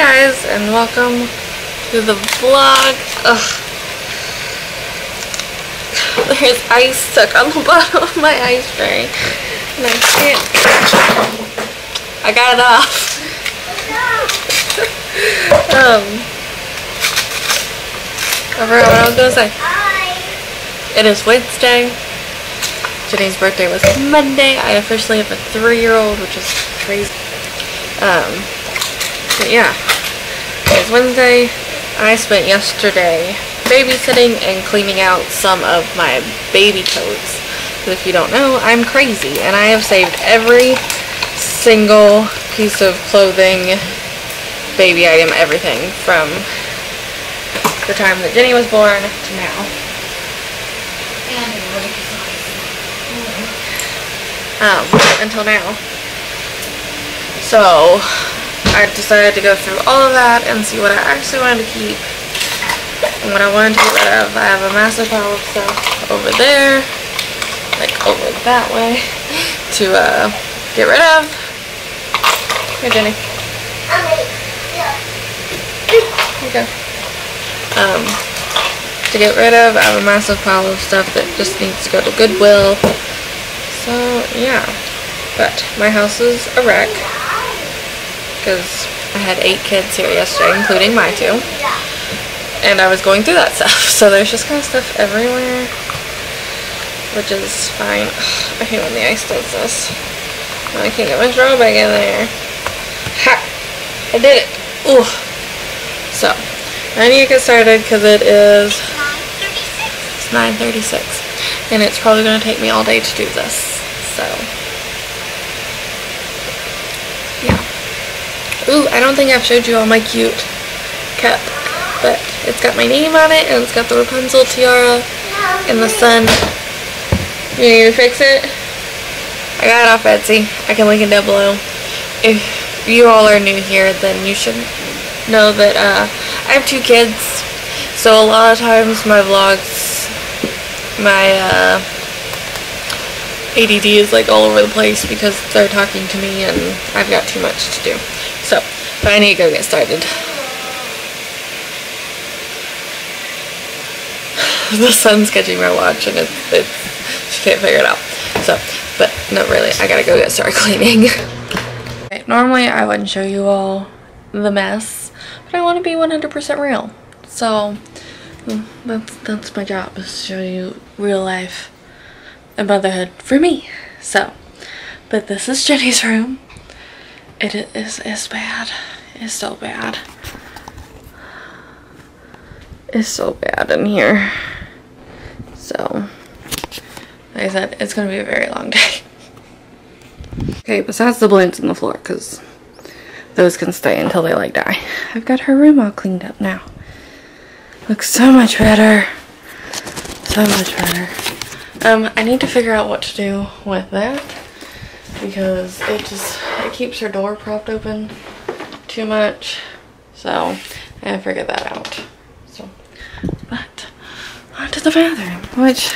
guys and welcome to the vlog. Ugh. There's ice stuck on the bottom of my ice tray and I can't I got it off. um I forgot what I was gonna say. It is Wednesday. Ginny's birthday was Monday. I officially have a three-year-old, which is crazy. Um, but yeah, it's Wednesday. I spent yesterday babysitting and cleaning out some of my baby coats. Because if you don't know, I'm crazy. And I have saved every single piece of clothing, baby item, everything from the time that Ginny was born to now. Um, until now. So, I decided to go through all of that and see what I actually wanted to keep and what I wanted to get rid of. I have a massive pile of stuff over there, like over that way, to uh, get rid of. Here, Ginny. Here. Um, to get rid of, I have a massive pile of stuff that just needs to go to Goodwill. So, yeah. But my house is a wreck because I had eight kids here yesterday, including my two. And I was going through that stuff. So there's just kind of stuff everywhere. Which is fine. I hate when the ice does this. I can't get my straw bag in there. Ha! I did it! Ooh. So, I need to get started because it is... It's 9.36. And it's probably going to take me all day to do this. So... Ooh, I don't think I've showed you all my cute cup. But it's got my name on it and it's got the Rapunzel tiara and the sun. You need to fix it? I got it off Etsy. I can link it down below. If you all are new here, then you should know that uh, I have two kids. So a lot of times my vlogs, my uh, ADD is like all over the place because they're talking to me and I've got too much to do. But I need to go get started. the sun's catching my watch and it's, it's, she can't figure it out. So, but no really, I gotta go get started cleaning. normally I wouldn't show you all the mess, but I want to be 100% real. So, that's, that's my job, is to show you real life and motherhood for me. So, but this is Ginny's room. It is is bad. It's so bad. It's so bad in here. So, like I said, it's gonna be a very long day. Okay, besides the balloons on the floor, because those can stay until they like die. I've got her room all cleaned up now. Looks so much better. So much better. Um, I need to figure out what to do with that because it just keeps her door propped open too much. So I gotta figure that out. So but onto the bathroom which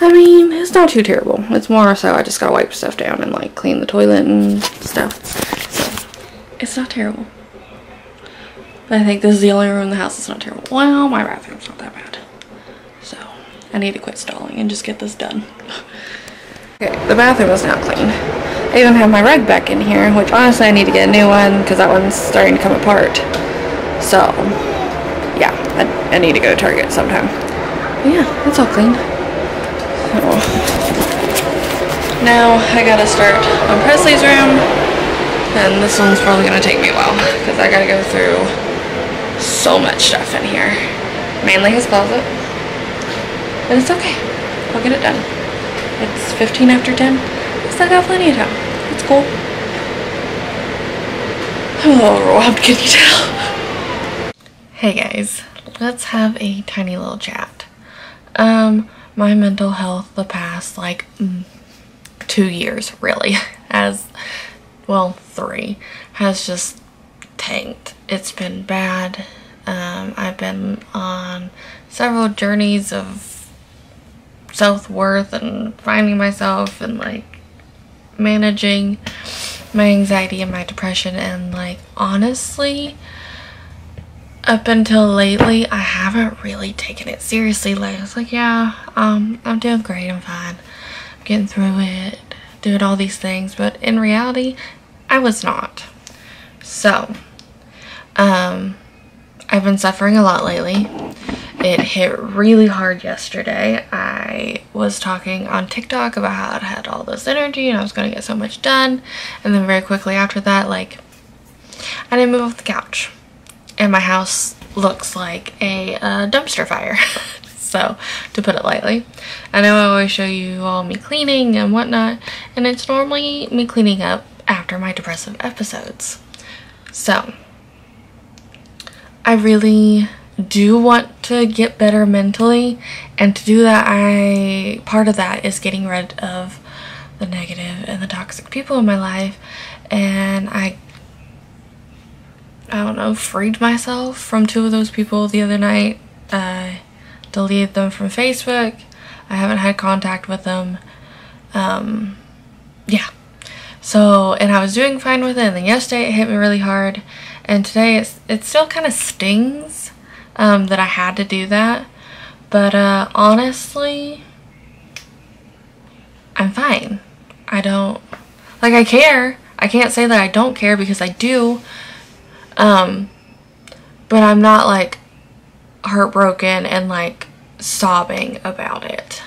I mean it's not too terrible. It's more so I just gotta wipe stuff down and like clean the toilet and stuff. So it's not terrible. But I think this is the only room in the house that's not terrible. Well my bathroom's not that bad. So I need to quit stalling and just get this done. Okay, the bathroom is now clean. I even have my rug back in here, which honestly I need to get a new one because that one's starting to come apart. So, yeah, I, I need to go to Target sometime. But yeah, it's all clean. So, now I gotta start on Presley's room, and this one's probably gonna take me a while because I gotta go through so much stuff in here. Mainly his closet, but it's okay. I'll get it done. It's 15 after 10. I still got plenty of time. It's cool. I'm a little overwhelmed, can you tell? Hey guys, let's have a tiny little chat. Um, my mental health the past like mm, two years really has, well, three, has just tanked. It's been bad. Um, I've been on several journeys of self-worth and finding myself and like managing my anxiety and my depression and like honestly up until lately I haven't really taken it seriously. Like I was like yeah um I'm doing great I'm fine I'm getting through it doing all these things but in reality I was not. So um I've been suffering a lot lately. It hit really hard yesterday. I was talking on TikTok about how I had all this energy and I was going to get so much done. And then very quickly after that, like, I didn't move off the couch. And my house looks like a uh, dumpster fire. so, to put it lightly. I know I always show you all me cleaning and whatnot. And it's normally me cleaning up after my depressive episodes. So, I really do want to get better mentally and to do that I part of that is getting rid of the negative and the toxic people in my life and I I don't know freed myself from two of those people the other night. I deleted them from Facebook. I haven't had contact with them. Um yeah. So and I was doing fine with it and then yesterday it hit me really hard and today it's it still kind of stings um, that I had to do that. But uh, honestly, I'm fine. I don't, like I care. I can't say that I don't care because I do. Um, but I'm not like heartbroken and like sobbing about it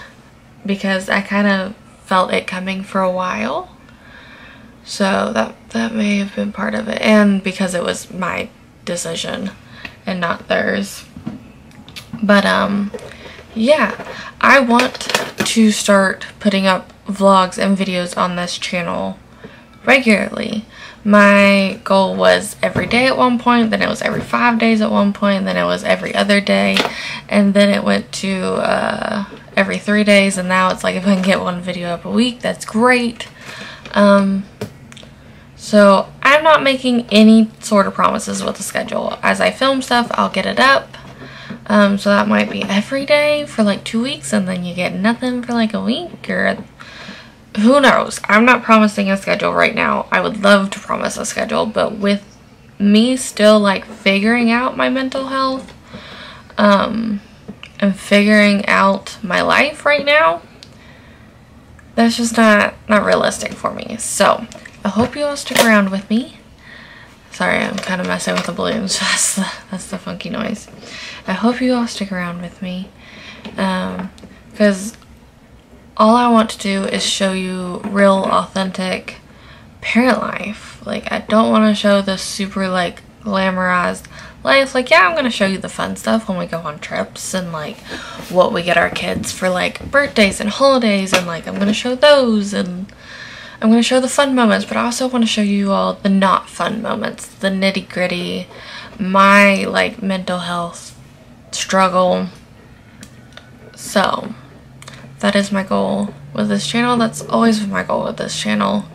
because I kind of felt it coming for a while. So that that may have been part of it and because it was my decision and not theirs. But um yeah, I want to start putting up vlogs and videos on this channel regularly. My goal was every day at one point, then it was every five days at one point, then it was every other day, and then it went to uh, every three days, and now it's like if I can get one video up a week, that's great. Um, so I'm not making any sort of promises with the schedule. As I film stuff, I'll get it up. Um, so that might be every day for like two weeks and then you get nothing for like a week or who knows. I'm not promising a schedule right now. I would love to promise a schedule, but with me still like figuring out my mental health um, and figuring out my life right now, that's just not, not realistic for me. So I hope you all stick around with me. Sorry, I'm kind of messing with the balloons. That's the, that's the funky noise. I hope you all stick around with me. Because um, all I want to do is show you real, authentic parent life. Like, I don't want to show the super, like, glamorized life. Like, yeah, I'm going to show you the fun stuff when we go on trips and, like, what we get our kids for, like, birthdays and holidays. And, like, I'm going to show those and I'm going to show the fun moments, but I also want to show you all the not fun moments, the nitty gritty, my like mental health struggle. So that is my goal with this channel. That's always my goal with this channel.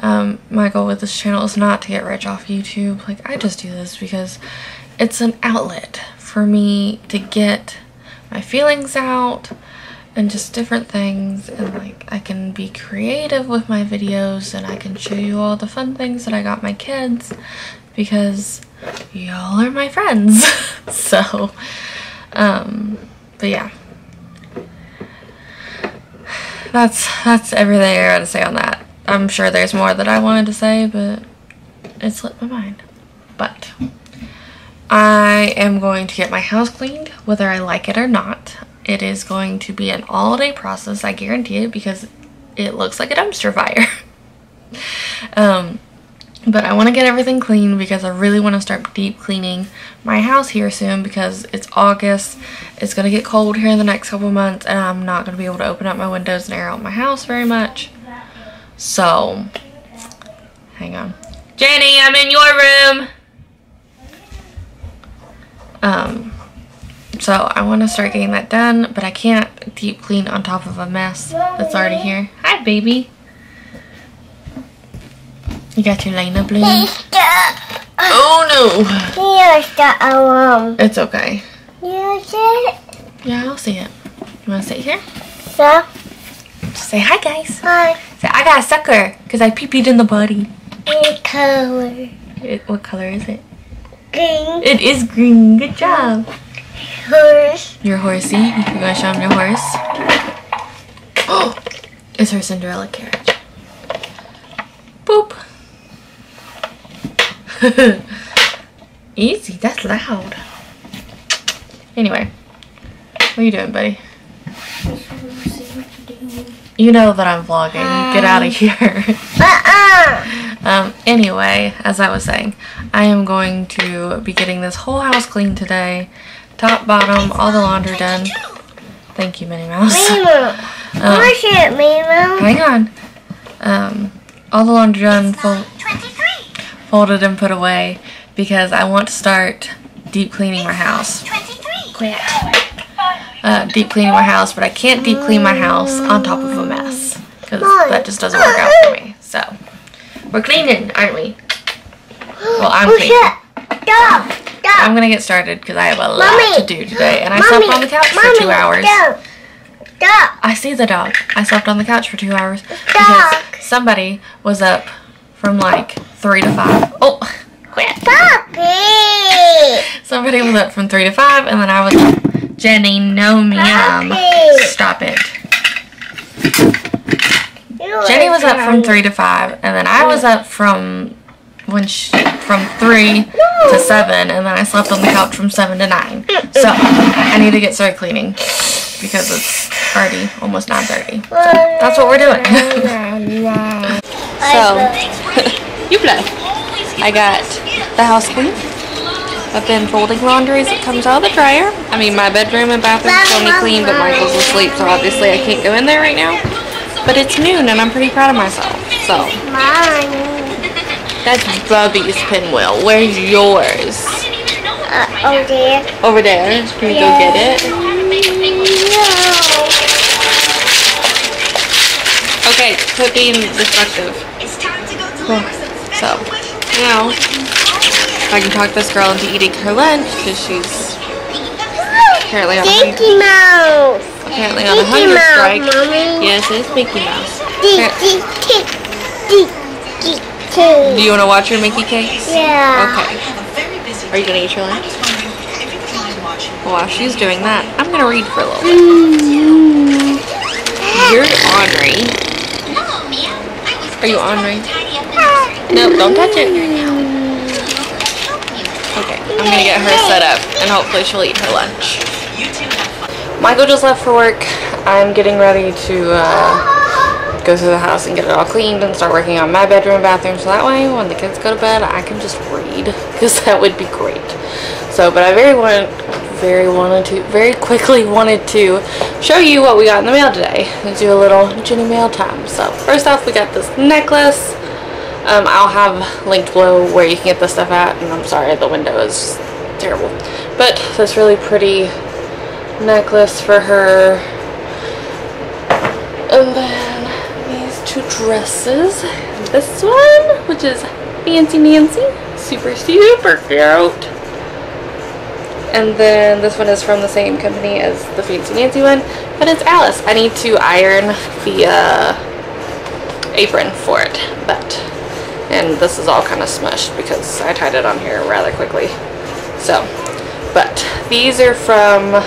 Um, my goal with this channel is not to get rich off YouTube. Like I just do this because it's an outlet for me to get my feelings out, and just different things and like I can be creative with my videos and I can show you all the fun things that I got my kids because y'all are my friends. So um but yeah. That's that's everything I gotta say on that. I'm sure there's more that I wanted to say but it slipped my mind. But I am going to get my house cleaned whether I like it or not it is going to be an all-day process, I guarantee it, because it looks like a dumpster fire. um, but I want to get everything clean because I really want to start deep cleaning my house here soon because it's August. It's going to get cold here in the next couple months and I'm not going to be able to open up my windows and air out my house very much. So, hang on. Ginny, I'm in your room! Um, so I want to start getting that done, but I can't deep clean on top of a mess that's already here. Hi, baby. You got your Lena bloom? Oh, no. Um, it's okay. You see it? Yeah, I'll see it. You want to sit here? Yeah. Just say hi, guys. Hi. Say, I got a sucker because I pee-peed in the body. Green color. It, what color is it? Green It is green. Good job. Horse. Your horsey. You gonna show him your horse? Oh, it's her Cinderella carriage. Boop. Easy. That's loud. Anyway, what are you doing, buddy? You know that I'm vlogging. Get out of here. Uh-uh. Um, anyway, as I was saying, I am going to be getting this whole house clean today. Top, bottom, all the laundry done. Thank you, Minnie Mouse. Um, Push it, Mimo. hang on. Um, all the laundry done, fol- 23. folded and put away because I want to start deep cleaning my house. 23. Quit. Uh, deep cleaning my house, but I can't deep clean my house on top of a mess because that just doesn't work out for me. So, we're cleaning, aren't we? Well, I'm Push cleaning. Stop. I'm gonna get started because I have a lot Mommy. to do today, and I Mommy. slept on the couch Mommy. for two hours. Stop. Stop. I see the dog. I slept on the couch for two hours Dog. because somebody was up from like three to five. Oh, quit! Puppy. Somebody was up from three to five, and then I was up. Ginny, no ma'am. Stop it. You Ginny was up from three to five, and then I was up from when she, from three to seven, and then I slept on the couch from seven to nine. So I need to get started cleaning because it's already almost nine thirty. That's what we're doing. so you play. I got the house clean. I've been folding laundry as it comes out of the dryer. I mean, my bedroom and bathroom still need clean, but Michael's asleep, so obviously I can't go in there right now. But it's noon, and I'm pretty proud of myself. So Mine. That's Bubby's pinwheel. Where's yours? Uh, oh dear. Over there. Can you go get it? No. Okay, quit being destructive. So, now, I can talk this girl into eating her lunch, because she's apparently on a Mickey Mouse. apparently on a hunger Mouse, strike. Mommy. Yes, it's Mickey Mouse. Tick, tick, tick, tick, tick. Do you want to watch your Mickey cakes? Yeah. Okay. Are you going to eat your lunch? Well, while she's doing that, I'm going to read for a little bit. You're ornery. Are you ornery? No, don't touch it. Okay, I'm gonna get her set up and hopefully she'll eat her lunch. Michael just left for work. I'm getting ready to uh, go through the house and get it all cleaned and start working on my bedroom and bathroom so that way when the kids go to bed I can just read because that would be great. So, but I very want, very wanted to, very quickly wanted to show you what we got in the mail today. Let's do a little Ginny mail time. So, first off, we got this necklace. Um, I'll have linked below where you can get this stuff at, and I'm sorry the window is terrible. But this really pretty necklace for her. And then these two dresses. This one, which is Fancy Nancy. Super, super cute. And then this one is from the same company as the Fancy Nancy one, but it's Alice. I need to iron the uh, apron for it, but, and this is all kind of smushed because I tied it on here rather quickly. So, but these are from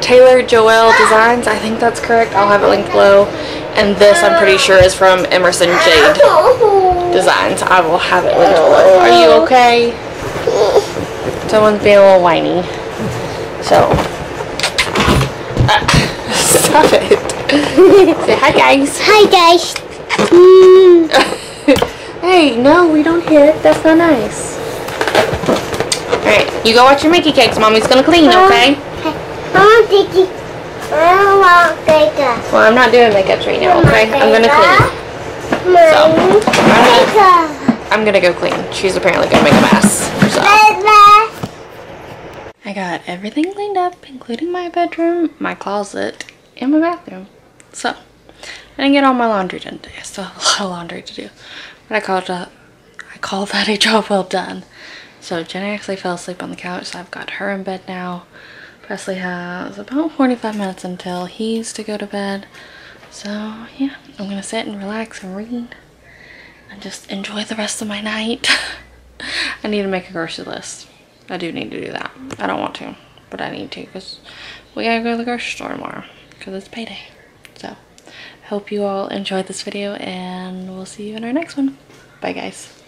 Taylor Joelle Designs. I think that's correct. I'll have it linked below. And this I'm pretty sure is from Emerson Jade Designs. I will have it linked below. Are you okay? Someone's being a little whiny. So, uh, stop it. Say hi, guys. Hi guys. hey, no, we don't hit. That's not nice. Alright, you go watch your Mickey cakes. Mommy's gonna clean, okay? I want Dicky. Well, I'm not doing makeups right now, okay? I'm gonna clean. Mine. I'm gonna, go clean. She's apparently gonna make a mess. So. I got everything cleaned up, including my bedroom, my closet, and my bathroom. So, I didn't get all my laundry done today. I still have a lot of laundry to do. But I called that, I that a job well done. So Ginny actually fell asleep on the couch, so I've got her in bed now. Presley has about 45 minutes until he's to go to bed. So, yeah, I'm gonna sit and relax and read. and just enjoy the rest of my night. I need to make a grocery list. I do need to do that. I don't want to, but I need to because we gotta go to the grocery store tomorrow because it's payday. So, hope you all enjoyed this video and we'll see you in our next one. Bye guys.